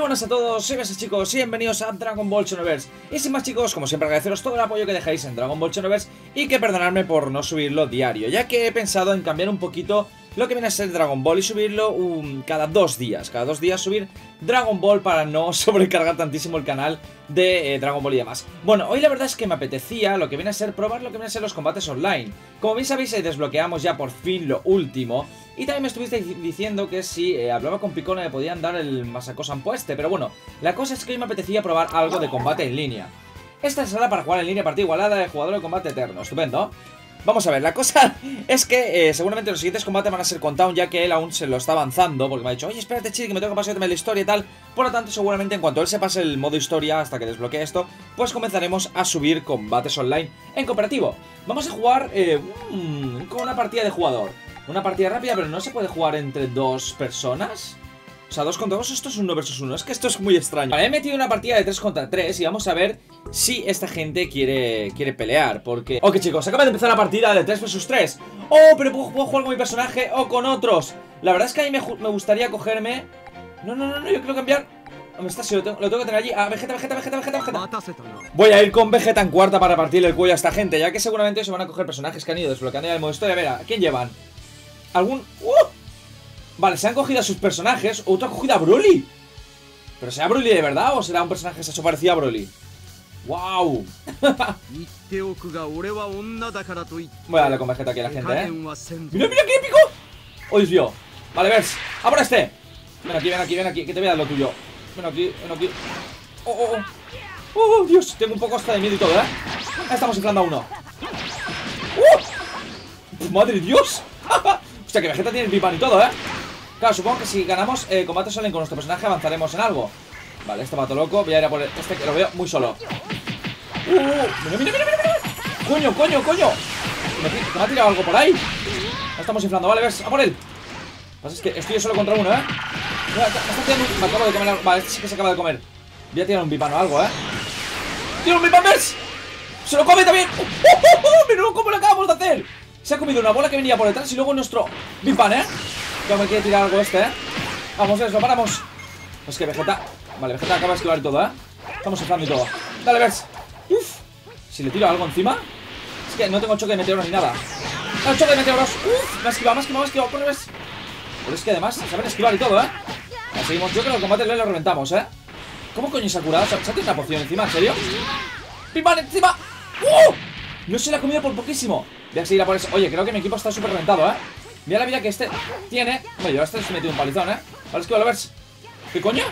buenas a todos, soy Besa chicos y bienvenidos a Dragon Ball Xenoverse. Y sin más chicos, como siempre agradeceros todo el apoyo que dejáis en Dragon Ball Xenoverse Y que perdonadme por no subirlo diario Ya que he pensado en cambiar un poquito lo que viene a ser Dragon Ball Y subirlo um, cada dos días Cada dos días subir Dragon Ball para no sobrecargar tantísimo el canal de eh, Dragon Ball y demás Bueno, hoy la verdad es que me apetecía lo que viene a ser probar lo que viene a ser los combates online Como bien sabéis, eh, desbloqueamos ya por fin lo último y también me estuviste diciendo que si eh, hablaba con Picona me podían dar el Masakosan este. Pero bueno, la cosa es que hoy me apetecía probar algo de combate en línea. Esta es la para jugar en línea partida igualada de jugador de combate eterno. Estupendo. Vamos a ver, la cosa es que eh, seguramente los siguientes combates van a ser con Town ya que él aún se lo está avanzando Porque me ha dicho, oye, espérate, Chiri, que me tengo que pasar la historia y tal Por lo tanto, seguramente en cuanto él se pase el modo historia hasta que desbloquee esto Pues comenzaremos a subir combates online en cooperativo. Vamos a jugar eh, mm, con una partida de jugador. Una partida rápida, pero no se puede jugar entre dos personas. O sea, dos contra dos, esto es uno versus uno. Es que esto es muy extraño. Vale, he metido una partida de tres contra tres y vamos a ver si esta gente quiere, quiere pelear. Porque... Ok, chicos, acaba de empezar la partida de 3 versus 3. Oh, pero puedo, jugar con mi personaje o con otros. La verdad es que a mí me, gustaría cogerme... No, no, no, no, yo quiero cambiar... ¿Dónde está? Si lo tengo, lo tengo que tener allí. Ah, Vegeta, Vegeta, Vegeta, Vegeta, Vegeta. Voy a ir con Vegeta en cuarta para partirle el cuello a esta gente, ya que seguramente se van a coger personajes que han ido desbloqueando ya el modo historia. A ver, ¿a quién llevan? algún... ¡Uh! Vale, se han cogido a sus personajes Otro ha cogido a Broly ¿Pero será Broly de verdad o será un personaje que se ha parecido a Broly? ¡Wow! Voy a darle con Vegeta aquí a la gente, ¿eh? ¡Mira, mira qué épico! ¡Oh, Dios mío! Vale, ves ¡Ahora este! Ven aquí, ven aquí, ven aquí Que te voy a dar lo tuyo Ven aquí, ven aquí ¡Oh, oh, oh! ¡Oh, Dios! Tengo un poco hasta de miedo y todo, ¿eh? Estamos inflando a uno ¡Uh! ¡Madre Dios! Hostia, que Vegeta tiene el pipan y todo, ¿eh? Claro, supongo que si ganamos eh, combate salen con nuestro personaje avanzaremos en algo Vale, este vato loco Voy a ir a por este que lo veo muy solo ¡Uh! ¡Mira, mira, mira, mira! ¡Coño, coño, coño! ¿Me, ha tirado algo por ahí? No estamos inflando, vale, ves, a por él Lo que pasa es que estoy solo contra uno, ¿eh? me acabo de comer Vale, este sí que se acaba de comer Voy a tirar un pipan o algo, ¿eh? ¡Tira un pipan, ves! ¡Se lo come también! ¡Oh, oh, oh! ¡Pero cómo lo acabamos de hacer! Se ha comido una bola que venía por detrás y luego nuestro Big ¿eh? Ya me quiere tirar algo este, ¿eh? Vamos, lo paramos Es que Vegeta... Vale, Vegeta acaba de esquivar todo, ¿eh? Estamos entrando y todo Dale, Vers Uf Si le tiro algo encima Es que no tengo choque de meteoros ni nada No, choque de meteoros Uf Me ha esquivado, me ha esquivado, me ha esquivado Pero es... Pero es que además saben esquivar y todo, ¿eh? seguimos Yo creo que el combate lo reventamos, ¿eh? ¿Cómo coño se ha curado? ¿Se ha tirado una poción encima? ¿En serio? ¡Pipan encima! ¡Uh! No se la ha comido por poquísimo Voy a seguir a por eso. Oye, creo que mi equipo está súper reventado, ¿eh? Mira la vida que este tiene. Bueno, yo a este he metido un palizón, ¿eh? Vale, es que ver ¿Qué coño?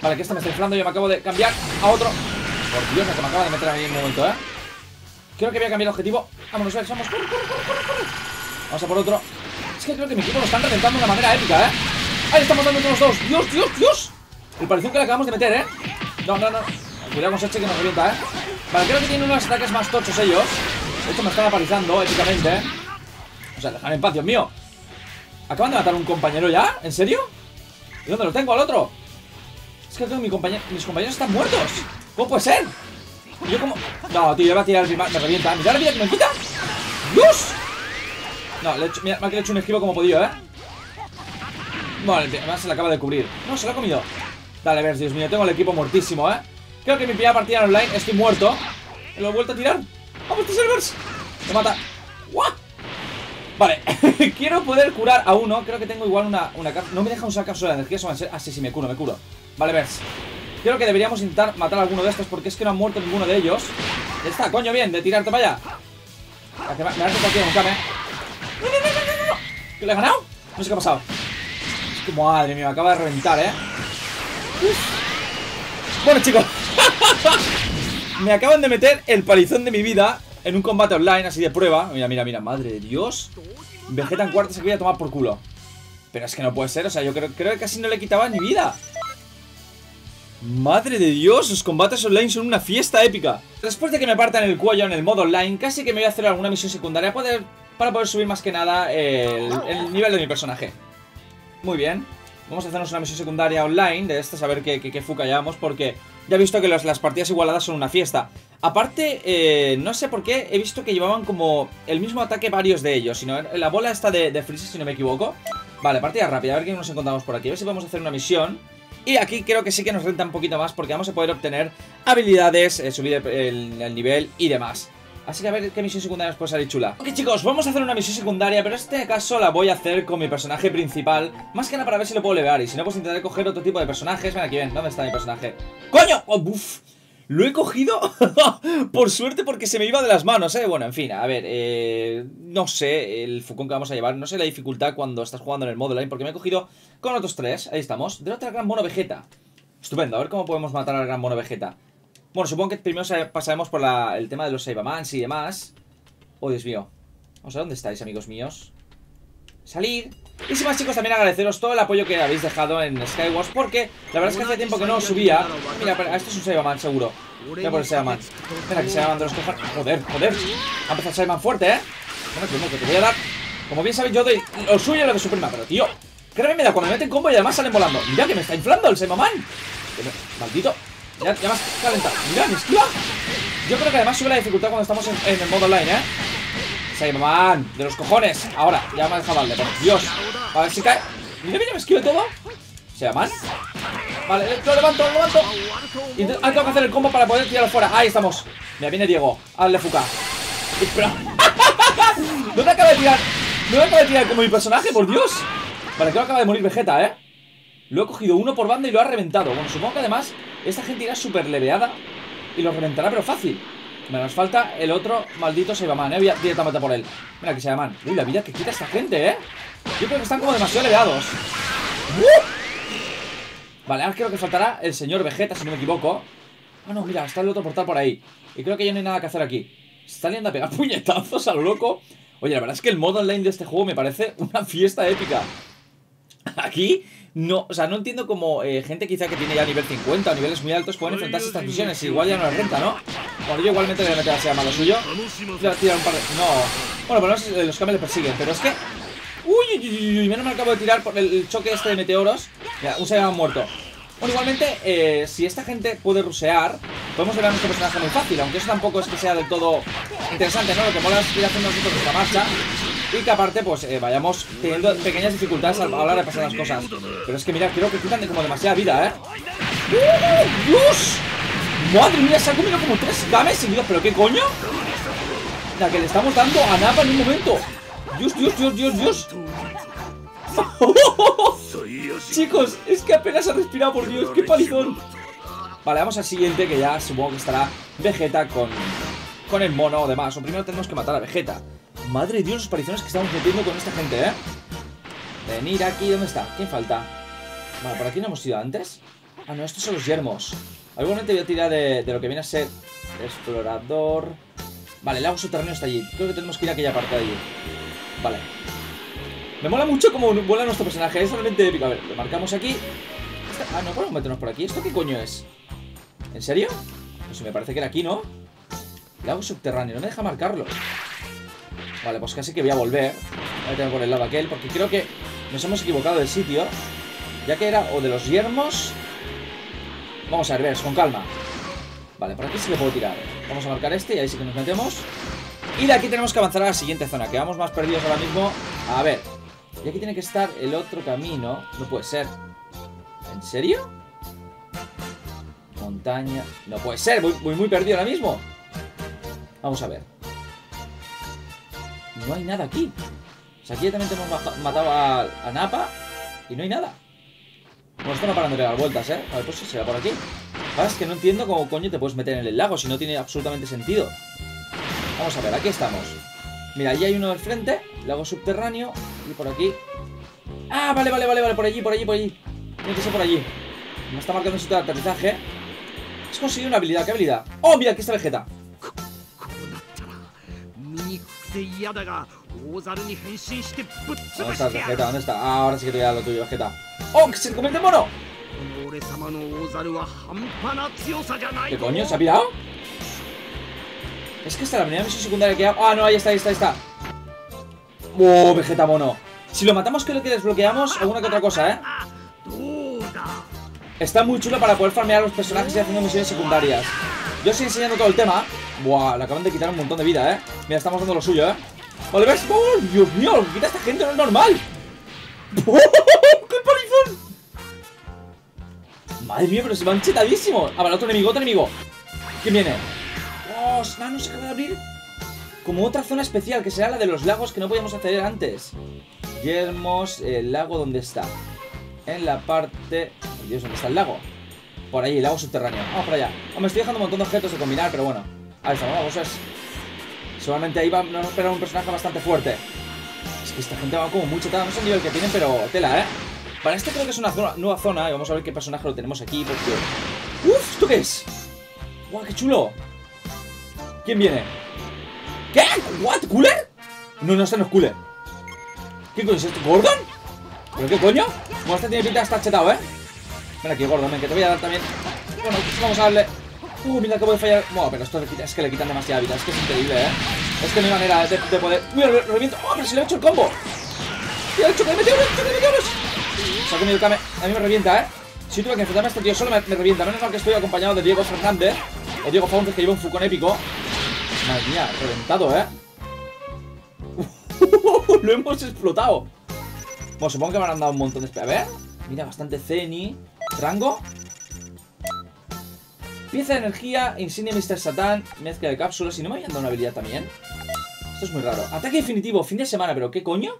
Vale, que este me está inflando. Yo me acabo de cambiar a otro. Por Dios, que me acaba de meter a mí en un momento, ¿eh? Creo que voy a cambiar el objetivo. Vámonos, vamos, vamos. Corre, corre, corre, corre. Vamos a por otro. Es que creo que mi equipo lo están reventando de una manera épica, ¿eh? Ahí estamos dando entre los dos. Dios, Dios, Dios. El palizón que le acabamos de meter, ¿eh? No, no, no. Cuidado con Seche que nos revienta, ¿eh? Vale, creo que tienen unos ataques más tochos ellos. Esto me están aparizando épicamente, ¿eh? O sea, déjame en paz, Dios mío ¿Acaban de matar a un compañero ya? ¿En serio? ¿Y dónde lo tengo al otro? Es que creo que mi mis compañeros están muertos ¿Cómo puede ser? Yo como... No, tío, yo voy a tirar el Me revienta ¿Mira la vida que me quita? ¡Dios! No, le he hecho, me ha hecho un esquivo como podido, ¿eh? Vale, además se le acaba de cubrir No, se lo ha comido Dale, ver, Dios mío, tengo el equipo muertísimo, ¿eh? Creo que mi primera partida online estoy muerto ¿Lo he vuelto a tirar? ¡Vamos, servers! Me mata. ¡Guau! Vale, quiero poder curar a uno. Creo que tengo igual una, una No me deja usar cápsula de energía. Eso va a ser. Ah, sí, sí, me curo, me curo. Vale, vers. Creo que deberíamos intentar matar a alguno de estos porque es que no han muerto ninguno de ellos. Ya está, coño, bien, de tirarte para allá. Me ha hecho cualquier un. ¡No, no, no, no! ¿Que le he ganado? No sé qué ha pasado. Es que madre mía, me acaba de reventar, ¿eh? Bueno, chicos. Me acaban de meter el palizón de mi vida en un combate online, así de prueba. Mira, mira, mira, madre de Dios. Vegeta en cuarto se quería tomar por culo. Pero es que no puede ser, o sea, yo creo, que casi no le quitaba ni vida. Madre de Dios, los combates online son una fiesta épica. Después de que me partan el cuello en el modo online, casi que me voy a hacer alguna misión secundaria para poder subir más que nada el, nivel de mi personaje. Muy bien. Vamos a hacernos una misión secundaria online de estas, a ver qué, qué, qué fuca llevamos, porque ya he visto que las partidas igualadas son una fiesta. Aparte, eh, no sé por qué, he visto que llevaban como el mismo ataque varios de ellos. Sino la bola está de, de Freezer, si no me equivoco. Vale, partida rápida, a ver qué nos encontramos por aquí. A ver si podemos hacer una misión. Y aquí creo que sí que nos renta un poquito más porque vamos a poder obtener habilidades, eh, subir el, el nivel y demás. Así que a ver qué misión secundaria nos puede salir chula Ok chicos, vamos a hacer una misión secundaria Pero en este caso la voy a hacer con mi personaje principal Más que nada para ver si lo puedo levear Y si no, pues intentaré coger otro tipo de personajes Ven aquí, ven, ¿dónde está mi personaje? ¡Coño! ¡Oh, buf! Lo he cogido por suerte porque se me iba de las manos, ¿eh? Bueno, en fin, a ver, eh, no sé el Fukon que vamos a llevar, no sé la dificultad cuando estás jugando en el modo line, porque me he cogido con otros tres, ahí estamos, de otra gran mono Vegeta. Estupendo, a ver cómo podemos matar al gran mono Vegeta. Bueno, supongo que primero pasaremos por el tema de los Saibamans y demás. Oh, Dios mío. Vamos a ver dónde estáis, amigos míos. Salir. Y sin más, chicos, también agradeceros todo el apoyo que habéis dejado en Skywars Porque la verdad es que hace tiempo que no subía Mira, esto es un Saibaman, seguro Voy por el Saibaman Mira, que Saibaman de los cojones Joder, joder Ha empezado Saibaman fuerte, ¿eh? Bueno, que te voy a dar Como bien sabéis, yo doy lo suyo y lo de su prima Pero, tío, créeme, me cuando me meten combo y además salen volando Mira que me está inflando el Saibaman Maldito ya, ya me calentado. Mira, me esquiva. Yo creo que además sube la dificultad cuando estamos en, el modo online, ¿eh? Saibaman, de los cojones. Ahora, ya me ha dejado darle, por Dios. A ver si cae. Mira, mira, me esquive todo. Saibaman. Vale, lo levanto, lo levanto. Y ah, tengo que hacer el combo para poder tirarlo fuera. Ahí estamos. Mira, viene Diego. Hazle fuca. no te acaba de tirar. No me acaba de tirar como mi personaje, por Dios. Vale, creo que acaba de morir Vegeta, ¿eh? Lo he cogido uno por banda y lo ha reventado. Bueno, supongo que además esta gente irá súper leveada y lo reventará, pero fácil. Me nos falta el otro maldito Saibaman, eh. Voy a directamente por él. Mira que Saibaman. Uy, la vida que quita esta gente, eh. Yo creo que están como demasiado leveados. Vale, ahora creo que faltará el señor Vegeta, si no me equivoco. Ah, no, mira, está el otro portal por ahí. Y creo que ya no hay nada que hacer aquí. Se está liando a pegar puñetazos a lo loco. Oye, la verdad es que el modo online de este juego me parece una fiesta épica. Aquí no, o sea, no entiendo cómo eh, gente quizá que tiene ya nivel 50 o niveles muy altos pueden enfrentarse a estas misiones. Igual ya no les renta, ¿no? Bueno, yo igualmente le voy a meter a malo suyo. Voy a tirar un par de... No. Bueno, pero no, los cambios le persiguen, pero es que... Uy, uy, uy, uy, menos me acabo de tirar por el choque este de meteoros. Mira, un Saiyaman muerto. Bueno, igualmente, eh, si esta gente puede rusear, podemos ver a nuestro personaje muy fácil, aunque eso tampoco es que sea del todo interesante, ¿no? Lo que mola es ir haciendo nosotros esta marcha y que aparte, pues, eh, vayamos teniendo pequeñas dificultades a la hora de pasar las cosas. Pero es que, mira, creo que quitan de como demasiada vida, ¿eh? ¡Uh, ¡Dios! ¡Madre mía! Se ha comido como tres games seguidos. ¿Pero qué coño? La que le estamos dando a Napa en un momento. ¡Dios, Dios, Dios, Dios, Dios! Chicos, es que apenas ha respirado, por Dios, qué palizón. Vale, vamos al siguiente, que ya supongo que estará Vegeta con, con el mono o demás. Primero tenemos que matar a Vegeta. Madre de Dios, los palizones que estamos metiendo con esta gente, ¿eh? Venir aquí, ¿dónde está? ¿Quién falta? Vale, ¿por aquí no hemos ido antes? Ah, no, estos son los yermos. Igualmente voy a tirar de, de lo que viene a ser Explorador Vale, el lago subterráneo está allí Creo que tenemos que ir a aquella parte de allí Vale me mola mucho cómo vuela nuestro personaje, es realmente épico. A ver, lo marcamos aquí. Ah, no podemos meternos por aquí. ¿Esto qué coño es? ¿En serio? Pues me parece que era aquí, ¿no? Lago subterráneo, no me deja marcarlo. Vale, pues casi que voy a volver. Voy a tener por el lado aquel, porque creo que nos hemos equivocado del sitio. Ya que era o de los yermos. Vamos a ver, ves, con calma. Vale, por aquí sí que puedo tirar. Vamos a marcar este y ahí sí que nos metemos. Y de aquí tenemos que avanzar a la siguiente zona, que vamos más perdidos ahora mismo. A ver, y aquí tiene que estar el otro camino. No puede ser. ¿En serio? Montaña. No puede ser. Voy, muy perdido ahora mismo. Vamos a ver. No hay nada aquí. O sea, aquí ya también hemos matado a, Napa. Y no hay nada. Bueno, esto no paran de dar vueltas, ¿eh? A ver, pues se va por aquí. es que no entiendo cómo coño te puedes meter en el lago si no tiene absolutamente sentido. Vamos a ver, aquí estamos. Mira, allí hay uno del frente, lago subterráneo, por aquí. Ah, vale, vale, vale, vale, por allí, por allí, por allí. Tiene que por allí. Me está marcando un sitio de aterrizaje. Has conseguido una habilidad, ¿qué habilidad? ¡Oh, mira, aquí está Vegeta! ¿Dónde está Vegeta? ¿Dónde está? Ah, ahora sí que te voy a dar lo tuyo, Vegeta. ¡Oh, que se convierte en mono! ¿Qué coño? ¿Se ha pirado? Es que esta es la primera misión secundaria que hago. Ah, no, ahí está, ahí está, ahí está. ¡Oh, Vegeta mono! Si lo matamos creo que desbloqueamos alguna que otra cosa, ¿eh? Está muy chulo para poder farmear a los personajes y haciendo misiones secundarias Yo estoy enseñando todo el tema Buah, le acaban de quitar un montón de vida, ¿eh? Mira, estamos dando lo suyo, ¿eh? Vale, ¿ves? ¡Oh, Dios mío! Lo que quita esta gente no es normal ¡Oh, ¡Qué palizón! Madre mía, pero se van chetadísimos. A ver, otro enemigo, otro enemigo. ¿Quién viene? ¡Oh, no se acaba de abrir! Como otra zona especial, que será la de los lagos que no podíamos acceder antes. Yermos, el lago, ¿dónde está? En la parte... Dios, ¿dónde está el lago? Por ahí, el lago subterráneo. Vamos por allá. Me estoy dejando un montón de objetos de combinar, pero bueno. Ahí estamos, vamos, es... Seguramente ahí va a esperar un personaje bastante fuerte. Es que esta gente va como mucho, no sé el nivel que tienen, pero tela, ¿eh? Para este creo que es una nueva zona y vamos a ver qué personaje lo tenemos aquí porque... ¡Uf! ¿Esto qué es? ¡Guau, qué chulo! ¿Quién viene? ¿Qué? ¿What? ¿Cooler? No, no, este no es Cooler ¿Qué coño es esto? ¿Gordon? ¿Pero qué coño? Bueno, este tiene pinta de estar chetado, ¿eh? Ven aquí, Gordon, ven, que te voy a dar también Bueno, vamos a darle Uh, mira, acabo de fallar Bueno, pero esto es que le quitan demasiada vida Es que es increíble, ¿eh? Es que no hay manera de, poder Mira, lo, reviento ¡Oh, pero si le he hecho el combo! ¡Le he hecho que me meteoros! ¡Que me meteoros! Se ha comido el Kame A mí me revienta, ¿eh? Si tuve que enfrentarme a este tío solo me, revienta Menos mal que estoy acompañado de Diego Fernández O Diego Faunces que lleva un fucón épico Madre mía, reventado, ¿eh? Lo hemos explotado Bueno, supongo que me han dado un montón de... A ver Mira, bastante Zeni ¿Rango? Pieza de energía, insignia Mr. Satan, mezcla de cápsulas. ¿Y no me habían dado una habilidad también? Esto es muy raro. Ataque definitivo, fin de semana, pero ¿qué coño?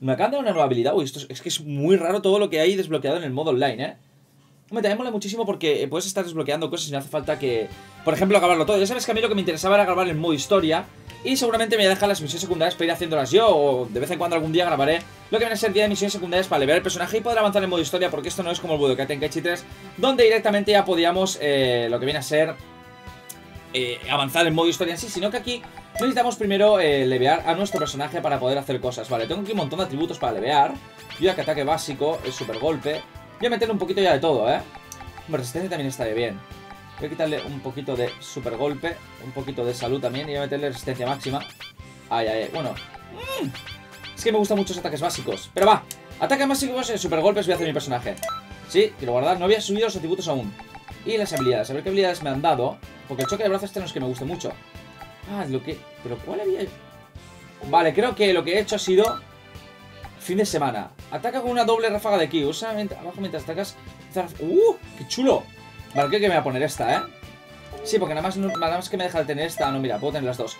Me acaban de dar una nueva habilidad. Uy, esto es, que es muy raro todo lo que hay desbloqueado en el modo online, ¿eh? Me también mola muchísimo porque puedes estar desbloqueando cosas y no hace falta que... Por ejemplo, acabarlo todo. Ya sabes que a mí lo que me interesaba era grabar el modo historia. Y seguramente me voy a dejar las misiones secundarias para ir haciéndolas yo. O de vez en cuando algún día grabaré lo que viene a ser día de misiones secundarias para leer el personaje y poder avanzar en modo historia. Porque esto no es como el Budokai Tenkaichi 3, donde directamente ya podíamos eh, lo que viene a ser eh, avanzar en modo historia en sí. Sino que aquí necesitamos primero eh, levear a nuestro personaje para poder hacer cosas. Vale, tengo aquí un montón de atributos para levear. Yo que ataque básico, el super golpe. Voy a meterle un poquito ya de todo, ¿eh? Resistencia también estaría bien. Voy a quitarle un poquito de super golpe, un poquito de salud también y voy a meterle resistencia máxima. Ay, ay, ay. Bueno. Mm. Es que me gustan muchos ataques básicos. Pero va. Ataques básicos y super golpes voy a hacer mi personaje. Sí, quiero guardar. No había subido los atributos aún. Y las habilidades. A ver qué habilidades me han dado. Porque el choque de brazos este no es que me guste mucho. Ah, lo que... ¿Pero cuál había...? Vale, creo que lo que he hecho ha sido... Fin de semana. Ataca con una doble ráfaga de ki. Usa abajo mientras atacas... ¡Uh! ¡Qué chulo! Vale, creo que me voy a poner esta, ¿eh? Sí, porque nada más, nada más que me deja de tener esta No, mira, puedo tener las dos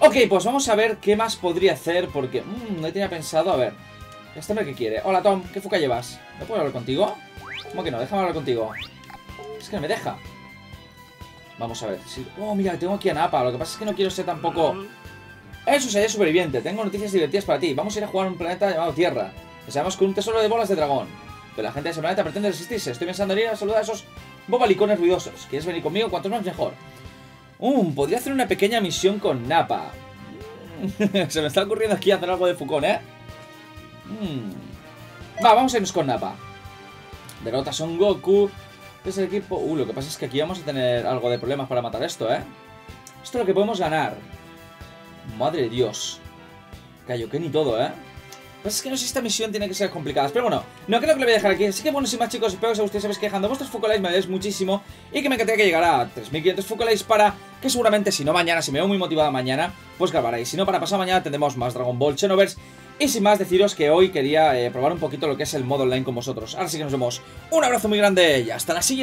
Ok, pues vamos a ver qué más podría hacer Porque, mmm, no tenía pensado, a ver Este hombre que quiere Hola, Tom, ¿qué fuca llevas? ¿No puedo hablar contigo? ¿Cómo que no? Déjame hablar contigo Es que no me deja Vamos a ver Oh, mira, tengo aquí a Napa Lo que pasa es que no quiero ser tampoco Eso sería superviviente Tengo noticias divertidas para ti Vamos a ir a jugar a un planeta llamado Tierra Que un tesoro de bolas de dragón Pero la gente de ese planeta pretende resistirse Estoy pensando en ir a saludar a esos bobalicones ruidosos. ¿Quieres venir conmigo? Cuanto más mejor. Um, podría hacer una pequeña misión con Napa. Se me está ocurriendo aquí hacer algo de Fukon, ¿eh? Hmm. Va, vamos a irnos con Napa. Derrota Son Goku. Es el equipo... Uh, lo que pasa es que aquí vamos a tener algo de problemas para matar esto, ¿eh? Esto es lo que podemos ganar. Madre de Dios. Kaioken y todo, ¿eh? Pues es que no sé si esta misión tiene que ser complicada Pero bueno, no creo que lo voy a dejar aquí Así que bueno, sin más chicos, espero que a ustedes se quejando Vuestros Focalites me ayudáis muchísimo Y que me encantaría que llegara a 3500 Focalites Para que seguramente, si no mañana, si me veo muy motivada mañana Pues grabaréis Si no, para pasado mañana tendremos más Dragon Ball Xenoverse y sin más deciros que hoy quería eh, probar un poquito lo que es el modo online con vosotros. Ahora sí que nos vemos. Un abrazo muy grande y hasta la siguiente.